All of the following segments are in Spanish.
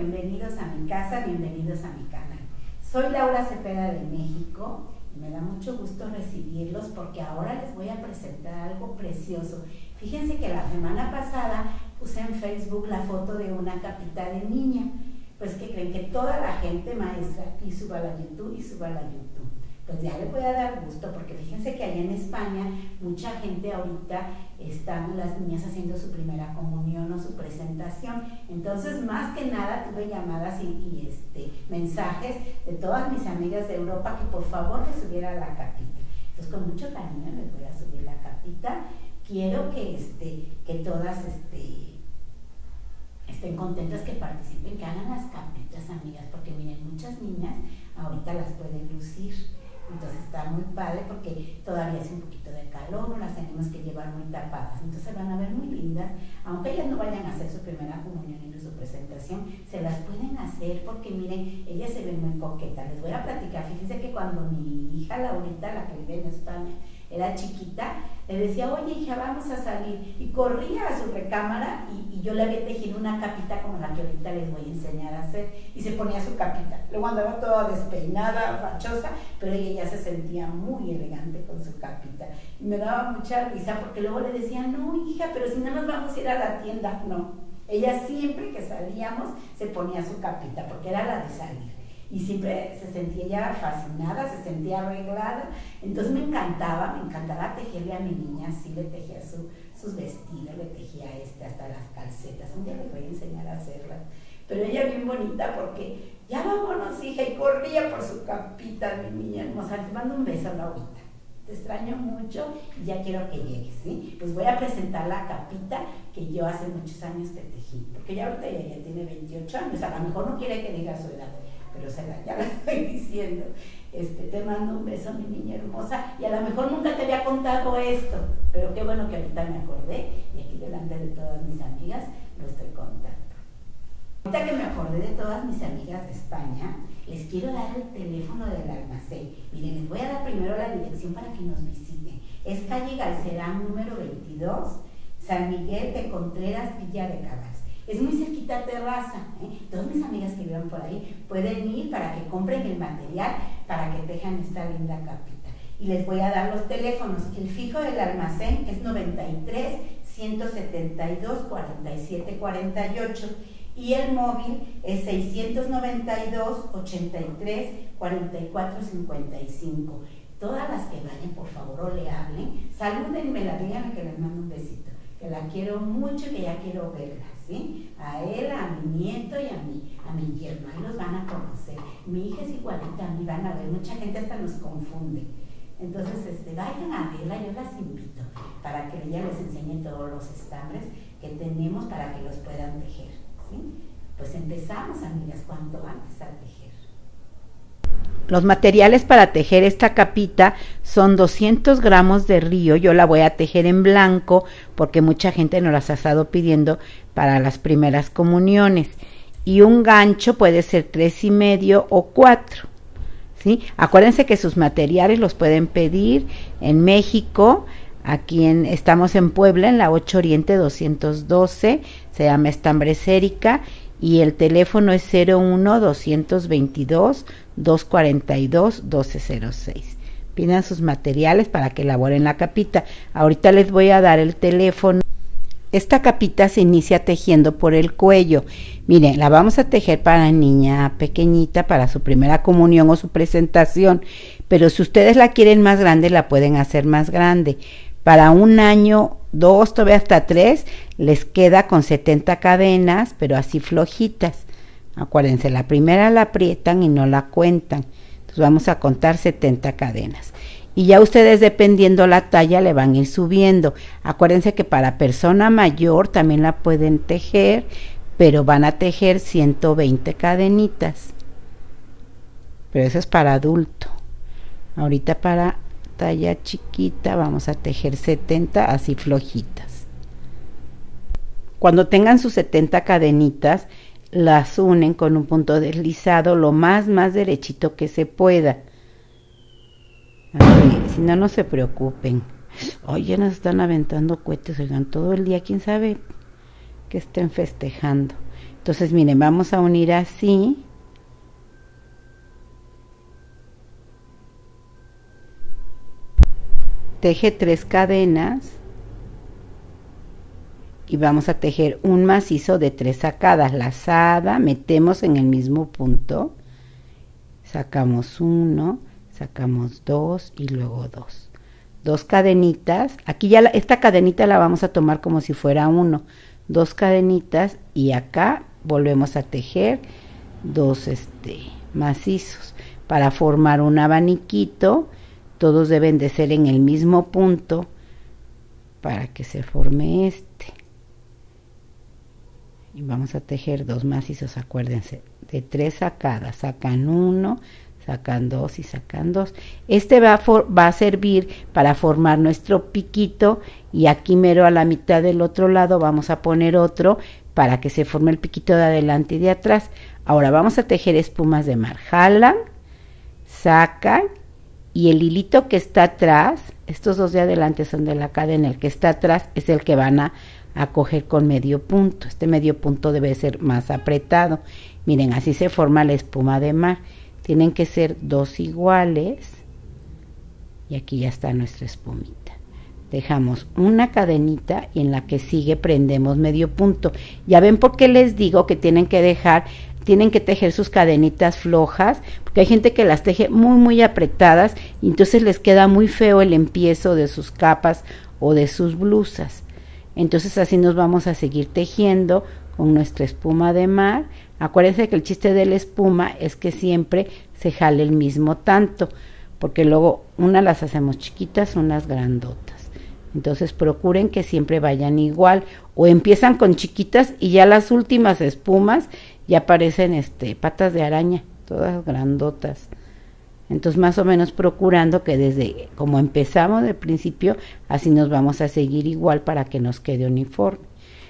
bienvenidos a mi casa, bienvenidos a mi canal. Soy Laura Cepeda de México y me da mucho gusto recibirlos porque ahora les voy a presentar algo precioso. Fíjense que la semana pasada puse en Facebook la foto de una capita de niña. Pues que creen que toda la gente maestra y suba la YouTube y suba la YouTube pues ya le voy a dar gusto, porque fíjense que allá en España mucha gente ahorita están las niñas haciendo su primera comunión o su presentación. Entonces, más que nada tuve llamadas y, este, mensajes de todas mis amigas de Europa que por favor les subiera la capita. Entonces, con mucho cariño les voy a subir la capita. Quiero que, este, que todas este, estén contentas, que participen, que hagan las capitas, amigas, porque miren, muchas niñas ahorita las pueden lucir entonces está muy padre porque todavía hace un poquito de calor, las tenemos que llevar muy tapadas. Entonces van a ver muy lindas, aunque ellas no vayan a hacer su primera comunión ni su presentación, se las pueden hacer porque miren, ellas se ven muy coquetas. Les voy a platicar, fíjense que cuando mi hija Laurita, la que vive en España, era chiquita, le decía, oye hija, vamos a salir. Y corría a su recámara y, yo le había tejido una capita como la que ahorita les voy a enseñar a hacer. Y se ponía su capita. Luego andaba toda despeinada, fachosa, pero ella ya se sentía muy elegante con su capita. Y me daba mucha risa porque luego le decía, no hija, pero si no nos vamos a ir a la tienda. No, ella siempre que salíamos se ponía su capita porque era la de salir y siempre se sentía ella fascinada, se sentía arreglada. Entonces me encantaba, me encantaba tejerle a mi niña, sí le tejía sus vestidos, le tejía este, hasta las calcetas. Un día le voy a enseñar a hacerlas. Pero ella bien bonita porque ya vámonos, hija, y corría por su capita, mi niña hermosa. Te mando un beso, Laurita. Te extraño mucho y ya quiero que llegues, ¿sí? Pues voy a presentar la capita que yo hace muchos años te tejí, porque ya ahorita ella ya tiene 28 años, a lo mejor no quiere que diga su edad, pero se la, ya la estoy diciendo. Este, te mando un beso, mi niña hermosa, y a lo mejor nunca te había contado esto, pero qué bueno que ahorita me acordé y aquí delante de todas mis amigas lo estoy contando. Ahorita que me acordé de todas mis amigas de España, les quiero dar el teléfono del almacén. Miren, les voy a dar primero la dirección para que nos visiten. Es calle Galcerán número 22, San Miguel de Contreras, Villa de Cabas. Es muy cerquita terraza. ¿eh? Todas mis amigas que vivan por ahí pueden ir para que compren el material para que tejan esta linda capita. Y les voy a dar los teléfonos. El fijo del almacén es 93 172 47 48 y el móvil es 692 83 44 55. Todas las que vayan, por favor, o le hablen, salúdenme, la digan que les mando un besito, que la quiero mucho y que ya quiero verla. A él, a mi nieto y a mi, a mi yerno, ahí los van a conocer. Mi hija es igualita a mí, van a ver, mucha gente hasta nos confunde. Entonces, este, vayan a verla, yo las invito para que ella les enseñe todos los estambres que tenemos para que los puedan tejer. Pues empezamos, amigas, cuanto antes a tejer. Los materiales para tejer esta capita son 200 gramos de río. Yo la voy a tejer en blanco porque mucha gente nos las ha estado pidiendo para las primeras comuniones. Y un gancho puede ser tres y medio o cuatro. ¿sí? Acuérdense que sus materiales los pueden pedir en México. Aquí en, estamos en Puebla, en la 8 Oriente 212. Se llama Estambre Sérica y el teléfono es 01 222 242 1206. Pidan sus materiales para que elaboren la capita. Ahorita les voy a dar el teléfono. Esta capita se inicia tejiendo por el cuello. Miren, la vamos a tejer para niña pequeñita, para su primera comunión o su presentación. Pero si ustedes la quieren más grande, la pueden hacer más grande. Para un año, dos, todavía hasta tres, les queda con 70 cadenas, pero así flojitas. Acuérdense, la primera la aprietan y no la cuentan. Entonces vamos a contar 70 cadenas. Y ya ustedes dependiendo la talla le van a ir subiendo. Acuérdense que para persona mayor también la pueden tejer, pero van a tejer 120 cadenitas. Pero eso es para adulto. Ahorita para talla chiquita vamos a tejer 70 así flojitas. Cuando tengan sus 70 cadenitas, las unen con un punto deslizado lo más más derechito que se pueda. si no, no se preocupen. Ya nos están aventando cohetes, oigan, todo el día, quién sabe que estén festejando. Entonces, miren, vamos a unir así. Teje tres cadenas y vamos a tejer un macizo de tres sacadas. Lazada, metemos en el mismo punto, sacamos uno, sacamos dos y luego dos. Dos cadenitas, aquí ya esta cadenita la vamos a tomar como si fuera uno. Dos cadenitas y acá volvemos a tejer dos este, macizos para formar un abaniquito. Todos deben de ser en el mismo punto para que se forme este y vamos a tejer dos macizos, acuérdense, de tres sacadas, sacan uno, sacan dos y sacan dos. Este va a, va a servir para formar nuestro piquito y aquí mero a la mitad del otro lado vamos a poner otro para que se forme el piquito de adelante y de atrás. Ahora vamos a tejer espumas de mar. Jalan, sacan y el hilito que está atrás, estos dos de adelante son de la cadena, el que está atrás es el que van a coger con medio punto. Este medio punto debe ser más apretado. Miren, así se forma la espuma de mar. Tienen que ser dos iguales. Y aquí ya está nuestra espumita. Dejamos una cadenita y en la que sigue prendemos medio punto. Ya ven por qué les digo que tienen que dejar, tienen que tejer sus cadenitas flojas, porque hay gente que las teje muy muy apretadas y entonces les queda muy feo el empiezo de sus capas o de sus blusas. Entonces así nos vamos a seguir tejiendo con nuestra espuma de mar. Acuérdense que el chiste de la espuma es que siempre se jale el mismo tanto, porque luego unas las hacemos chiquitas, unas grandotas. Entonces procuren que siempre vayan igual o empiezan con chiquitas y ya las últimas espumas ya parecen este patas de araña, todas grandotas. Entonces, más o menos procurando que desde como empezamos de principio, así nos vamos a seguir igual para que nos quede uniforme.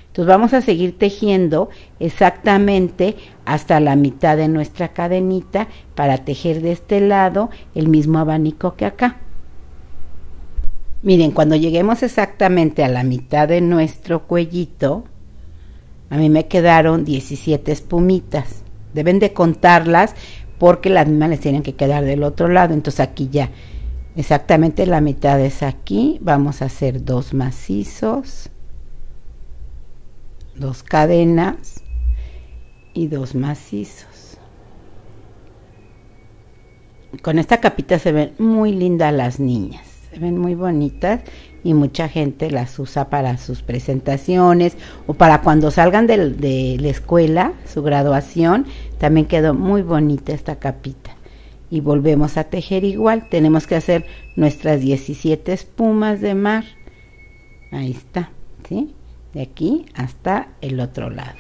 Entonces, vamos a seguir tejiendo exactamente hasta la mitad de nuestra cadenita para tejer de este lado el mismo abanico que acá. Miren, cuando lleguemos exactamente a la mitad de nuestro cuellito, a mí me quedaron 17 espumitas. Deben de contarlas porque las mismas les tienen que quedar del otro lado. Entonces aquí ya exactamente la mitad es aquí. Vamos a hacer dos macizos, dos cadenas y dos macizos. Con esta capita se ven muy lindas las niñas, se ven muy bonitas y mucha gente las usa para sus presentaciones o para cuando salgan de, la escuela, su graduación, también quedó muy bonita esta capita. Y volvemos a tejer igual, tenemos que hacer nuestras 17 espumas de mar. Ahí está, ¿sí? De aquí hasta el otro lado.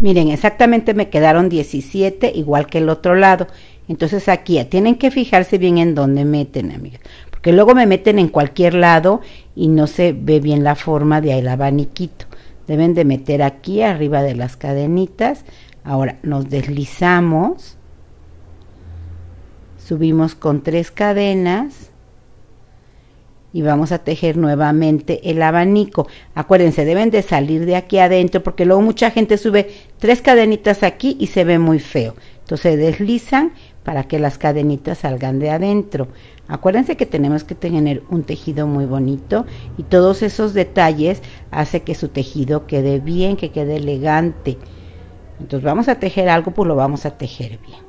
Miren, exactamente me quedaron 17 igual que el otro lado. Entonces aquí tienen que fijarse bien en dónde meten, amigas, porque luego me meten en cualquier lado y no se ve bien la forma de el abaniquito. Deben de meter aquí arriba de las cadenitas. Ahora nos deslizamos, subimos con tres cadenas y vamos a tejer nuevamente el abanico. Acuérdense, deben de salir de aquí adentro porque luego mucha gente sube tres cadenitas aquí y se ve muy feo. Entonces deslizan para que las cadenitas salgan de adentro. Acuérdense que tenemos que tener un tejido muy bonito y todos esos detalles hace que su tejido quede bien, que quede elegante. Entonces vamos a tejer algo, pues lo vamos a tejer bien.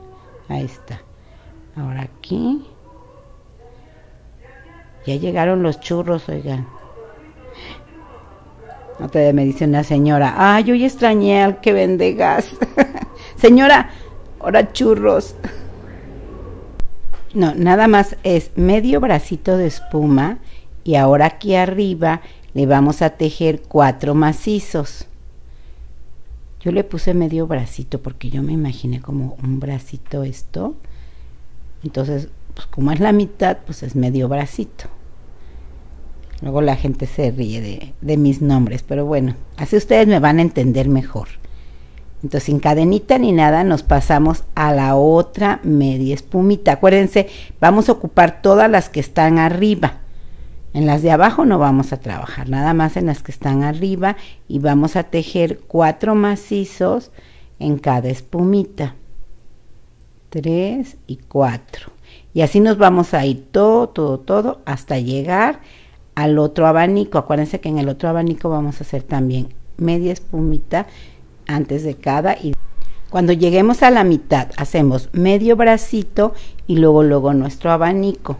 Ahí está. Ahora aquí. Ya llegaron los churros, oigan. Otra me dice una señora, ay, yo extrañé al que vende gas. señora, ahora churros. No, nada más es medio bracito de espuma y ahora aquí arriba le vamos a tejer cuatro macizos. Yo le puse medio bracito porque yo me imaginé como un bracito esto. Entonces, pues como es la mitad, pues es medio bracito. Luego la gente se ríe de, de mis nombres, pero bueno, así ustedes me van a entender mejor. Entonces, sin cadenita ni nada, nos pasamos a la otra media espumita. Acuérdense, vamos a ocupar todas las que están arriba. En las de abajo no vamos a trabajar, nada más en las que están arriba y vamos a tejer cuatro macizos en cada espumita. Tres y cuatro. Y así nos vamos a ir todo, todo, todo hasta llegar al otro abanico. Acuérdense que en el otro abanico vamos a hacer también media espumita antes de cada y cuando lleguemos a la mitad hacemos medio bracito y luego luego nuestro abanico.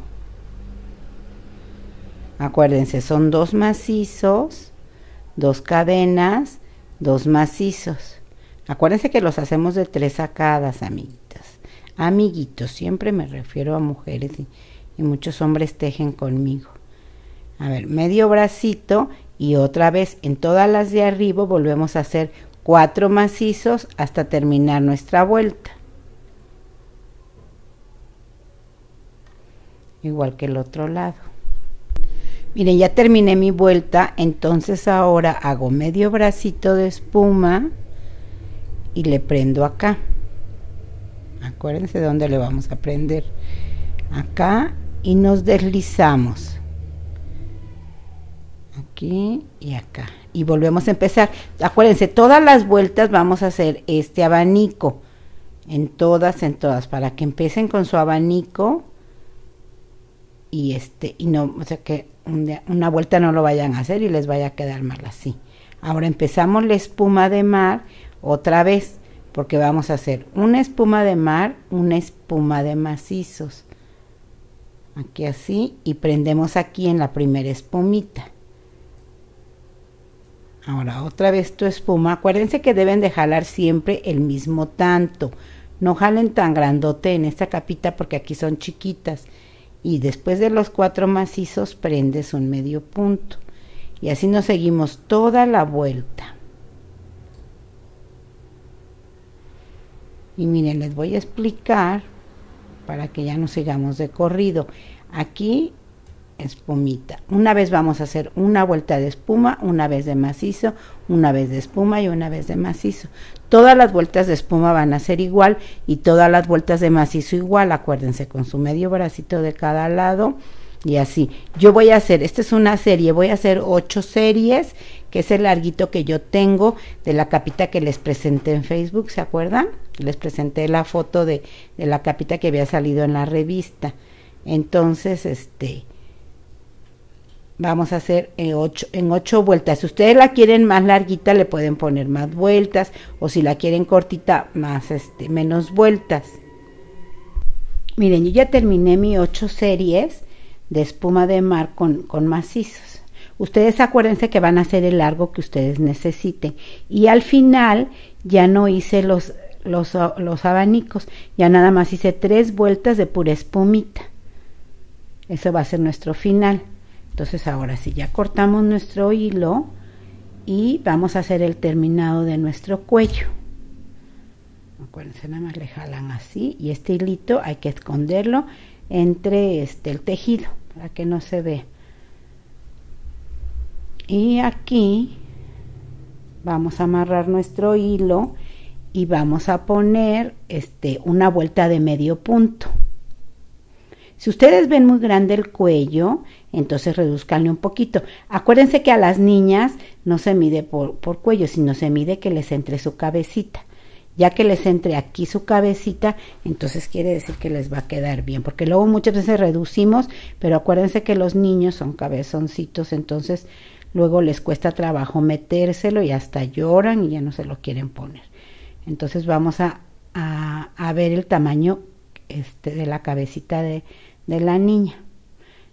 Acuérdense, son dos macizos, dos cadenas, dos macizos. Acuérdense que los hacemos de tres sacadas, amiguitas. Amiguitos, siempre me refiero a mujeres y, y muchos hombres tejen conmigo. A ver, medio bracito y otra vez en todas las de arriba volvemos a hacer cuatro macizos hasta terminar nuestra vuelta. Igual que el otro lado. Miren, ya terminé mi vuelta, entonces ahora hago medio bracito de espuma y le prendo acá. Acuérdense dónde le vamos a prender. Acá y nos deslizamos. Aquí y acá. Y volvemos a empezar. Acuérdense, todas las vueltas vamos a hacer este abanico. En todas, en todas. Para que empiecen con su abanico. Y este, y no, o sea que una vuelta no lo vayan a hacer y les vaya a quedar mal así. Ahora empezamos la espuma de mar otra vez, porque vamos a hacer una espuma de mar, una espuma de macizos. Aquí así, y prendemos aquí en la primera espumita. Ahora otra vez tu espuma. Acuérdense que deben de jalar siempre el mismo tanto. No jalen tan grandote en esta capita porque aquí son chiquitas y después de los cuatro macizos prendes un medio punto y así nos seguimos toda la vuelta y miren les voy a explicar para que ya no sigamos de corrido aquí espumita. Una vez vamos a hacer una vuelta de espuma, una vez de macizo, una vez de espuma y una vez de macizo. Todas las vueltas de espuma van a ser igual y todas las vueltas de macizo igual, acuérdense, con su medio bracito de cada lado y así. Yo voy a hacer, esta es una serie, voy a hacer ocho series, que es el larguito que yo tengo de la capita que les presenté en Facebook, ¿se acuerdan? Les presenté la foto de, de la capita que había salido en la revista. Entonces, este, vamos a hacer en ocho, en ocho vueltas. Si ustedes la quieren más larguita, le pueden poner más vueltas, o si la quieren cortita, más este, menos vueltas. Miren, yo ya terminé mi ocho series de espuma de mar con, con macizos. Ustedes acuérdense que van a hacer el largo que ustedes necesiten. Y al final ya no hice los, los, los abanicos, ya nada más hice tres vueltas de pura espumita. Eso va a ser nuestro final. Entonces ahora sí, ya cortamos nuestro hilo y vamos a hacer el terminado de nuestro cuello. Acuérdense, nada más le jalan así y este hilito hay que esconderlo entre este, el tejido para que no se vea. Y aquí vamos a amarrar nuestro hilo y vamos a poner este, una vuelta de medio punto. Si ustedes ven muy grande el cuello, entonces reduzcanle un poquito. Acuérdense que a las niñas no se mide por, cuello, sino se mide que les entre su cabecita. Ya que les entre aquí su cabecita, entonces quiere decir que les va a quedar bien, porque luego muchas veces reducimos, pero acuérdense que los niños son cabezoncitos, entonces luego les cuesta trabajo metérselo y hasta lloran y ya no se lo quieren poner. Entonces vamos a, a, a ver el tamaño este, de la cabecita de, de la niña.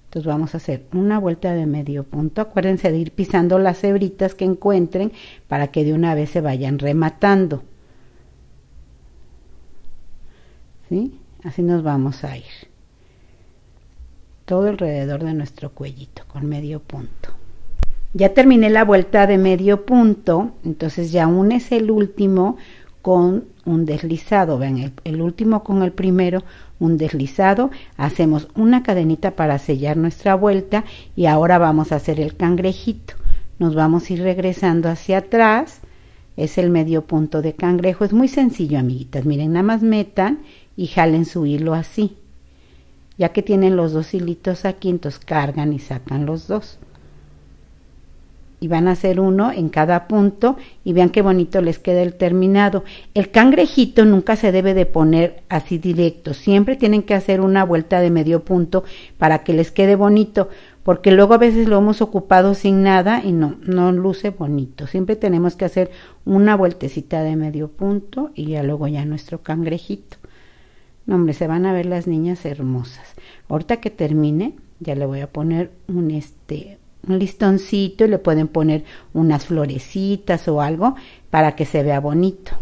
Entonces vamos a hacer una vuelta de medio punto. Acuérdense de ir pisando las hebritas que encuentren para que de una vez se vayan rematando. ¿Sí? Así nos vamos a ir. Todo alrededor de nuestro cuellito con medio punto. Ya terminé la vuelta de medio punto, entonces ya unes el último con un deslizado. Ven, el, el último con el primero un deslizado, hacemos una cadenita para sellar nuestra vuelta y ahora vamos a hacer el cangrejito. Nos vamos a ir regresando hacia atrás, es el medio punto de cangrejo, es muy sencillo amiguitas, miren, nada más metan y jalen su hilo así. Ya que tienen los dos hilitos aquí, entonces cargan y sacan los dos. Y van a hacer uno en cada punto y vean qué bonito les queda el terminado. El cangrejito nunca se debe de poner así directo, siempre tienen que hacer una vuelta de medio punto para que les quede bonito, porque luego a veces lo hemos ocupado sin nada y no, no luce bonito. Siempre tenemos que hacer una vueltecita de medio punto y ya luego ya nuestro cangrejito. No, hombre, se van a ver las niñas hermosas. Ahorita que termine, ya le voy a poner un este un listoncito y le pueden poner unas florecitas o algo para que se vea bonito.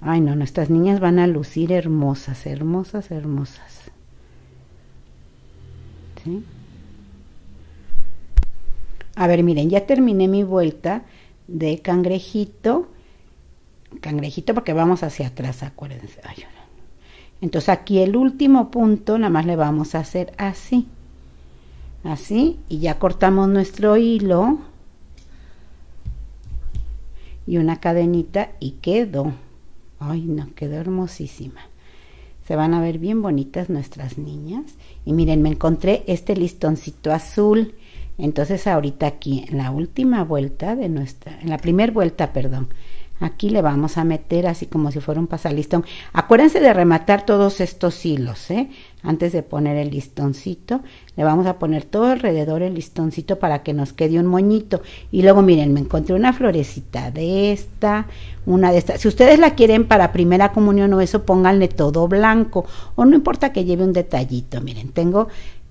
Ay, no, nuestras niñas van a lucir hermosas, hermosas, hermosas. ¿Sí? A ver, miren, ya terminé mi vuelta de cangrejito. Cangrejito porque vamos hacia atrás, acuérdense. Ay, entonces aquí el último punto nada más le vamos a hacer así. Así y ya cortamos nuestro hilo. Y una cadenita y quedó. Ay, no, quedó hermosísima. Se van a ver bien bonitas nuestras niñas. Y miren, me encontré este listoncito azul. Entonces ahorita aquí en la última vuelta de nuestra, en la primera vuelta, perdón, Aquí le vamos a meter así como si fuera un pasalistón. Acuérdense de rematar todos estos hilos, ¿eh? Antes de poner el listoncito, le vamos a poner todo alrededor el listoncito para que nos quede un moñito. Y luego miren, me encontré una florecita de esta, una de estas. Si ustedes la quieren para primera comunión o eso, pónganle todo blanco. O no importa que lleve un detallito. Miren, tengo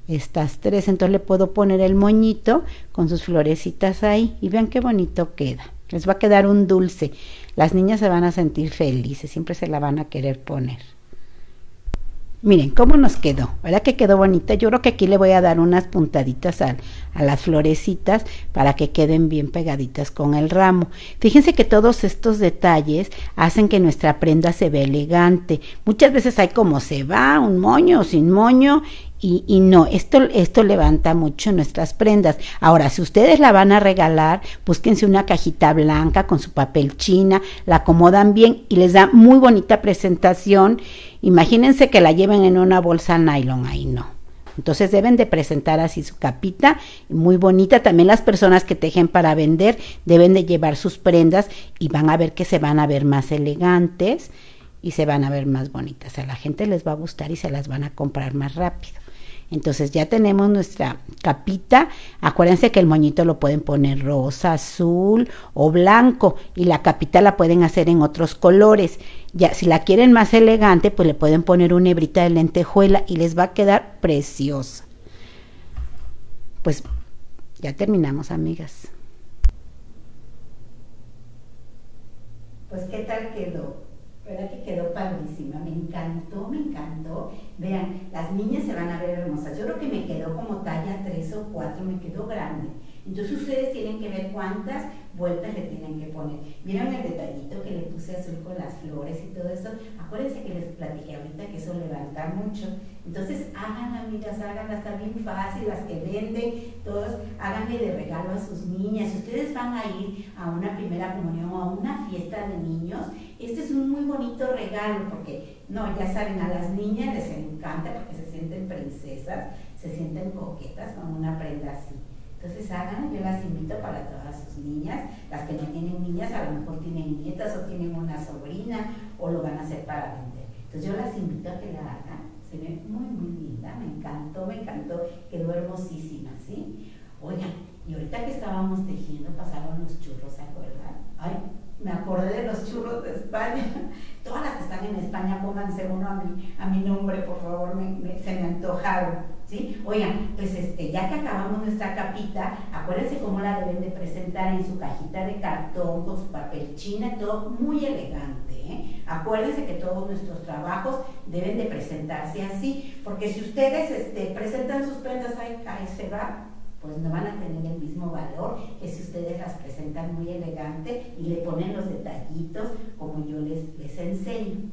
estas tres, entonces le puedo poner el moñito con sus florecitas ahí y vean qué bonito queda. Les va a quedar un dulce. Las niñas se van a sentir felices, siempre se la van a querer poner. Miren cómo nos quedó, ¿verdad que quedó bonita? Yo creo que aquí le voy a dar unas puntaditas a, a, las florecitas para que queden bien pegaditas con el ramo. Fíjense que todos estos detalles hacen que nuestra prenda se vea elegante. Muchas veces hay como se va, un moño o sin moño y, y, no, esto, esto levanta mucho nuestras prendas. Ahora, si ustedes la van a regalar, búsquense una cajita blanca con su papel china, la acomodan bien y les da muy bonita presentación. Imagínense que la lleven en una bolsa nylon, ahí no. Entonces deben de presentar así su capita, muy bonita. También las personas que tejen para vender deben de llevar sus prendas y van a ver que se van a ver más elegantes y se van a ver más bonitas. A la gente les va a gustar y se las van a comprar más rápido. Entonces ya tenemos nuestra capita. Acuérdense que el moñito lo pueden poner rosa, azul o blanco y la capita la pueden hacer en otros colores. Ya si la quieren más elegante, pues le pueden poner una hebrita de lentejuela y les va a quedar preciosa. Pues ya terminamos, amigas. Pues qué tal quedó. ¿Verdad que quedó padrísima? Me encantó, me encantó. Vean, las niñas se van a ver hermosas. Yo creo que me quedó como talla 3 o 4, me quedó grande. Entonces ustedes tienen que ver cuántas vueltas le tienen que poner. Miren el detallito que le puse azul con las flores y todo eso. Acuérdense que les platiqué ahorita que eso levanta mucho. Entonces hagan amigas, háganla, está bien fácil, las que venden, todos, háganle de regalo a sus niñas. Si ustedes van a ir a una primera comunión o a una fiesta de niños, este es un muy bonito regalo porque, no, ya saben, a las niñas les encanta porque se sienten princesas, se sienten coquetas con una prenda así. Entonces hagan, yo las invito para todas sus niñas, las que no tienen niñas a lo mejor tienen nietas o tienen una sobrina o lo van a hacer para vender. Entonces yo las invito a que la hagan, se ve muy muy linda, me encantó, me encantó, quedó hermosísima, ¿sí? Oigan, y ahorita que estábamos tejiendo pasaron los churros, ¿se acuerdan? Ay, me acordé de los churros de España. Todas las que están en España, pónganse uno a mi, a mi nombre, por favor, se me antojaron. ¿Sí? Oigan, pues este, ya que acabamos nuestra capita, acuérdense cómo la deben de presentar en su cajita de cartón, con su papel china, todo muy elegante. ¿eh? Acuérdense que todos nuestros trabajos deben de presentarse así, porque si ustedes este, presentan sus prendas ahí, ahí se va, pues no van a tener el mismo valor que si ustedes las presentan muy elegante y le ponen los detallitos como yo les, les enseño.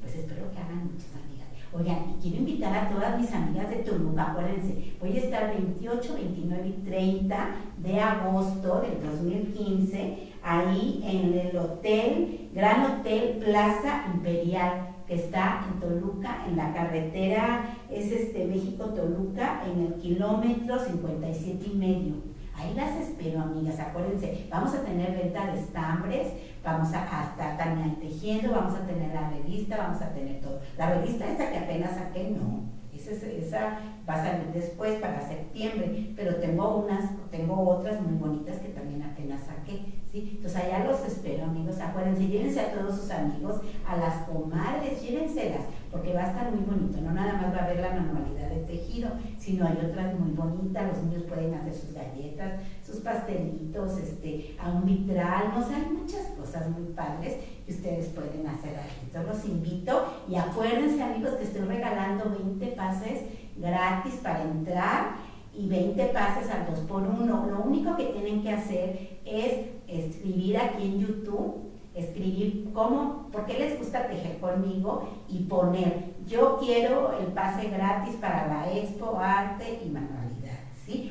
Pues espero que hagan muchas amigas. Oigan, y quiero invitar a todas mis amigas de Tulum, acuérdense, voy a estar 28, 29 y 30 de agosto del 2015 ahí en el hotel, Gran Hotel Plaza Imperial que está en Toluca, en la carretera, es este México-Toluca, en el kilómetro 57 y medio. Ahí las espero, amigas. Acuérdense, vamos a tener venta de estambres, vamos a, estar también tejiendo, vamos a tener la revista, vamos a tener todo. La revista esta que apenas saqué, no. Esa, esa va a salir después para septiembre, pero tengo unas, tengo otras muy bonitas que también apenas saqué. Entonces allá los espero, amigos. Acuérdense, llévense a todos sus amigos, a las comadres, llévenselas, porque va a estar muy bonito. No nada más va a haber la manualidad de tejido, sino hay otras muy bonitas. Los niños pueden hacer sus galletas, sus pastelitos, este, a un vitral, no sé, hay muchas cosas muy padres que ustedes pueden hacer aquí. Entonces los invito y acuérdense, amigos, que estoy regalando 20 pases gratis para entrar y 20 pases al 2 por 1 Lo único que tienen que hacer es escribir aquí en YouTube, escribir cómo, por qué les gusta tejer conmigo y poner, yo quiero el pase gratis para la expo, arte y manualidad,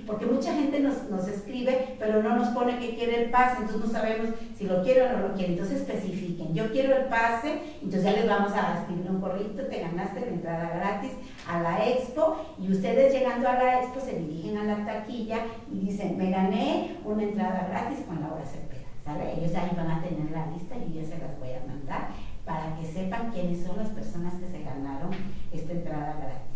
Porque mucha gente nos, nos escribe, pero no nos pone que quiere el pase, entonces no sabemos si lo quiere o no lo quiere, entonces especifiquen, yo quiero el pase, entonces ya les vamos a escribir un correo, te ganaste la entrada gratis a la expo y ustedes llegando a la expo se dirigen a la taquilla y dicen, me gané una entrada gratis con Laura Cepeda. ¿Sale? Ellos ahí van a tener la lista y ya se las voy a mandar para que sepan quiénes son las personas que se ganaron esta entrada gratis.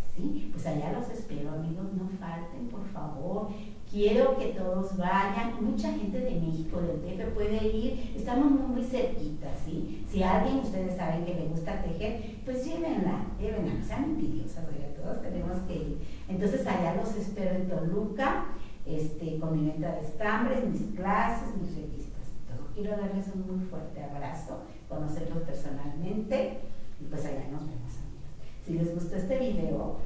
Pues allá los espero, amigos, no falten, por favor. Quiero que todos vayan. Mucha gente de México, del DF, puede ir. Estamos muy, muy cerquita, ¿sí? Si alguien, ustedes saben que le gusta tejer, pues llévenla, llévenla. Sean envidiosas, oiga, todos tenemos que ir. Entonces allá los espero en Toluca, este, con mi venta de estambres, mis clases, mis revistas. Todo. Quiero darles un muy fuerte abrazo, conocerlos personalmente y pues allá nos vemos, amigos. Si les gustó este video,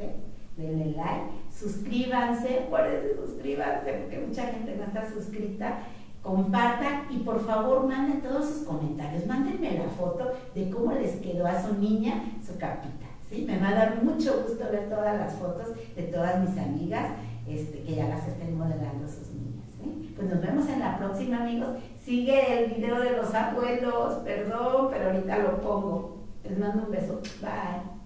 este, denle like, suscríbanse, acuérdense, suscríbanse, porque mucha gente no está suscrita. Compartan y por favor manden todos sus comentarios, mándenme la foto de cómo les quedó a su niña su capita. ¿sí? Me va a dar mucho gusto ver todas las fotos de todas mis amigas este, que ya las estén modelando sus niñas. Pues nos vemos en la próxima, amigos. Sigue el video de los abuelos, perdón, pero ahorita lo pongo. Les mando un beso. Bye.